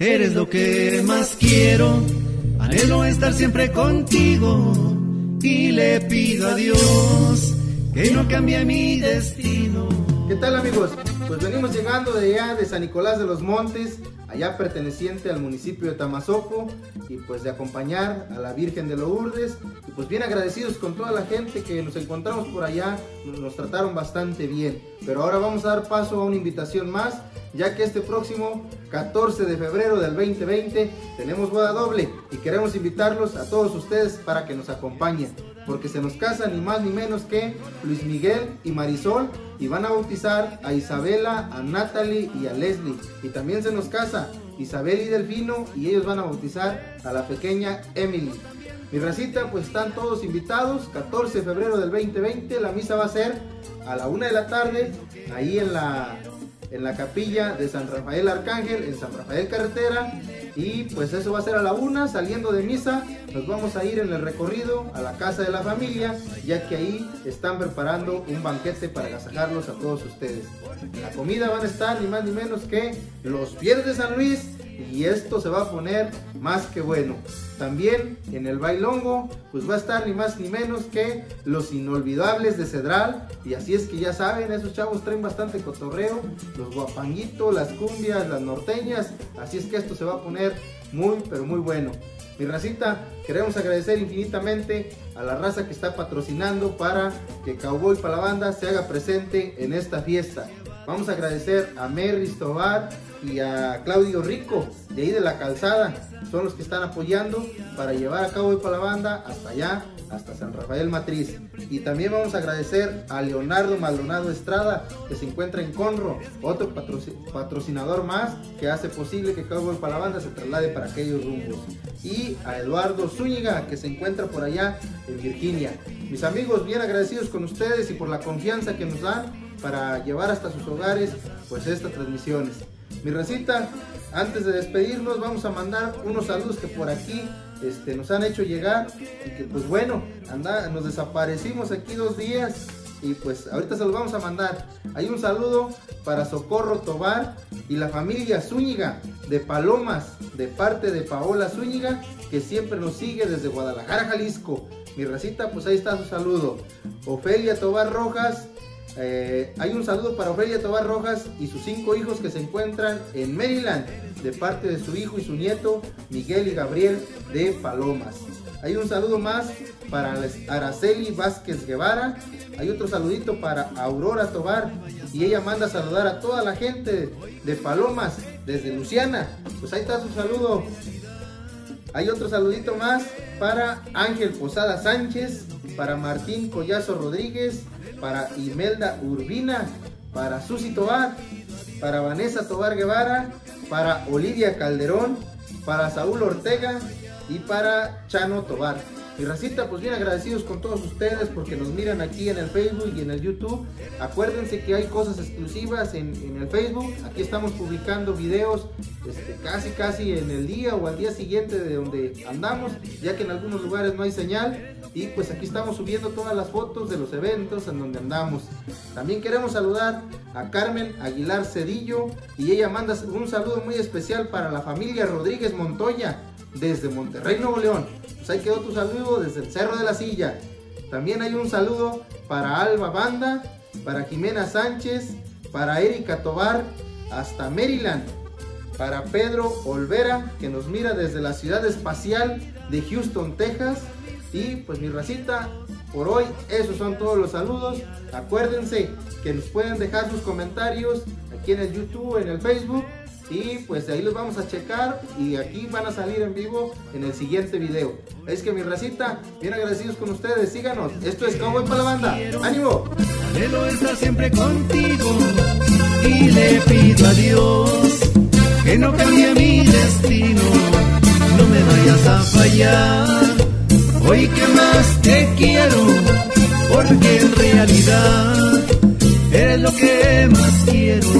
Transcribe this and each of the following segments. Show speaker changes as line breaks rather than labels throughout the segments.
Eres lo que más quiero, anhelo estar siempre contigo y le pido a Dios que no cambie mi destino.
¿Qué tal amigos? Pues venimos llegando de allá de San Nicolás de los Montes, allá perteneciente al municipio de Tamazopo, y pues de acompañar a la Virgen de Lourdes, y pues bien agradecidos con toda la gente que nos encontramos por allá, nos trataron bastante bien. Pero ahora vamos a dar paso a una invitación más, ya que este próximo 14 de febrero del 2020 tenemos boda doble y queremos invitarlos a todos ustedes para que nos acompañen, porque se nos casa ni más ni menos que Luis Miguel y Marisol y van a bautizar a Isabela, a Natalie y a Leslie. Y también se nos casa Isabel y Delfino y ellos van a bautizar a la pequeña Emily. Mi racita, pues están todos invitados. 14 de febrero del 2020. La misa va a ser a la una de la tarde. Ahí en la, en la capilla de San Rafael Arcángel, en San Rafael Carretera. Y pues eso va a ser a la una. Saliendo de misa, nos vamos a ir en el recorrido a la casa de la familia. Ya que ahí están preparando un banquete para agasajarlos a todos ustedes. La comida van a estar ni más ni menos que los pies de San Luis y esto se va a poner más que bueno. También en el bailongo, pues va a estar ni más ni menos que los inolvidables de Cedral. Y así es que ya saben, esos chavos traen bastante cotorreo, los guapanguitos, las cumbias, las norteñas. Así es que esto se va a poner muy, pero muy bueno. Mi racita, queremos agradecer infinitamente a la raza que está patrocinando para que Cowboy para la banda se haga presente en esta fiesta. Vamos a agradecer a Merris Tobar y a Claudio Rico, de ahí de la calzada. Son los que están apoyando para llevar a cabo para la banda hasta allá, hasta San Rafael Matriz. Y también vamos a agradecer a Leonardo Maldonado Estrada, que se encuentra en Conro, otro patrocinador más que hace posible que Cowboy para la se traslade para aquellos rumbos. Y a Eduardo Zúñiga, que se encuentra por allá en Virginia. Mis amigos, bien agradecidos con ustedes y por la confianza que nos dan para llevar hasta sus hogares pues estas transmisiones. Mi recita, antes de despedirnos vamos a mandar unos saludos que por aquí este, nos han hecho llegar y que pues bueno, anda, nos desaparecimos aquí dos días y pues ahorita se los vamos a mandar. Hay un saludo para Socorro Tobar y la familia Zúñiga de Palomas de parte de Paola Zúñiga que siempre nos sigue desde Guadalajara, Jalisco. Mi recita, pues ahí está su saludo. Ofelia Tobar Rojas eh, hay un saludo para Ofelia Tobar Rojas y sus cinco hijos que se encuentran en Maryland de parte de su hijo y su nieto Miguel y Gabriel de Palomas. Hay un saludo más para Araceli Vázquez Guevara. Hay otro saludito para Aurora Tobar y ella manda a saludar a toda la gente de Palomas desde Luciana. Pues ahí está su saludo. Hay otro saludito más para Ángel Posada Sánchez, para Martín Collazo Rodríguez, para Imelda Urbina, para Susi Tobar, para Vanessa Tobar Guevara, para Olivia Calderón, para Saúl Ortega y para Chano Tobar. Y racita, pues bien agradecidos con todos ustedes porque nos miran aquí en el Facebook y en el YouTube. Acuérdense que hay cosas exclusivas en, el Facebook. Aquí estamos publicando videos este, casi casi en el día o al día siguiente de donde andamos, ya que en algunos lugares no hay señal. Y pues aquí estamos subiendo todas las fotos de los eventos en donde andamos. También queremos saludar a Carmen Aguilar Cedillo y ella manda un saludo muy especial para la familia Rodríguez Montoya desde Monterrey, Nuevo León. Pues ahí quedó tu saludo desde el Cerro de la Silla. También hay un saludo para Alba Banda, para Jimena Sánchez, para Erika Tobar, hasta Maryland, para Pedro Olvera, que nos mira desde la ciudad espacial de Houston, Texas. Y pues mi racita, por hoy esos son todos los saludos. Acuérdense que nos pueden dejar sus comentarios aquí en el YouTube, en el Facebook y pues ahí los vamos a checar y aquí van a salir en vivo en el siguiente video. Es que mi racita, bien agradecidos con ustedes, síganos. Esto es Cowboy para la banda. ¡Ánimo!
Siempre contigo y le pido a Dios que no cambie mi destino, no me vayas a fallar. Hoy que más te quiero, porque en realidad eres lo que más quiero.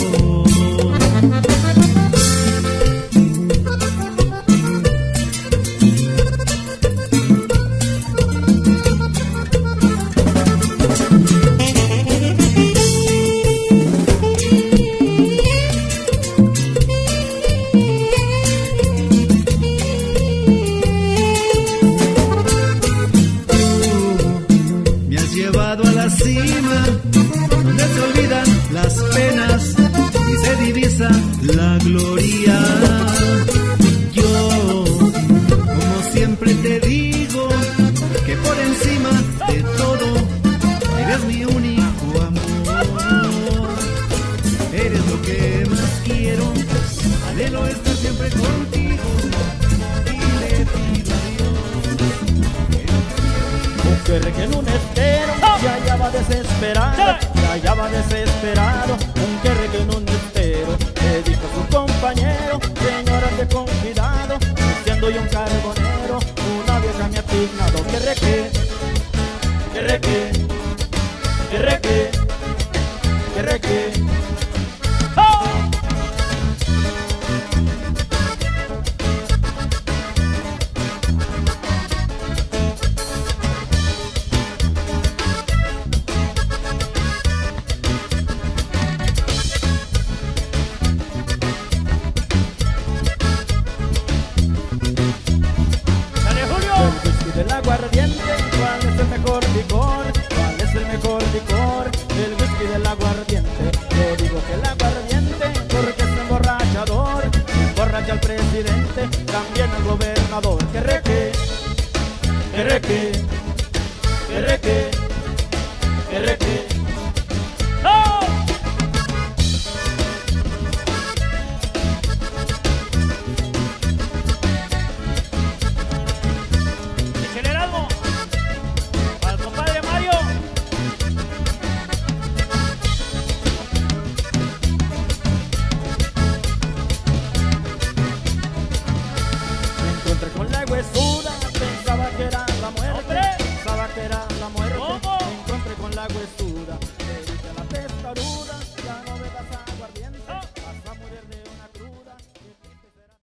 la gloria. Yo, como siempre te digo, que por encima de todo, eres mi único amor. Eres lo que más quiero, anhelo estar siempre contigo. Y le pido a Dios
que en un estero, ya ya va desesperado, ya ya va desesperado, un que en un estero dijo a su compañero, señora de con cuidado, siendo yo un carbonero, una vieja me ha asignado. Que, querre que, querre que, querre ¿Cuál es el mejor licor? El whisky del aguardiente. Yo digo que el aguardiente, porque es emborrachador. Emborracha al presidente, también al gobernador. Que reque, que reque, que reque, que reque. água é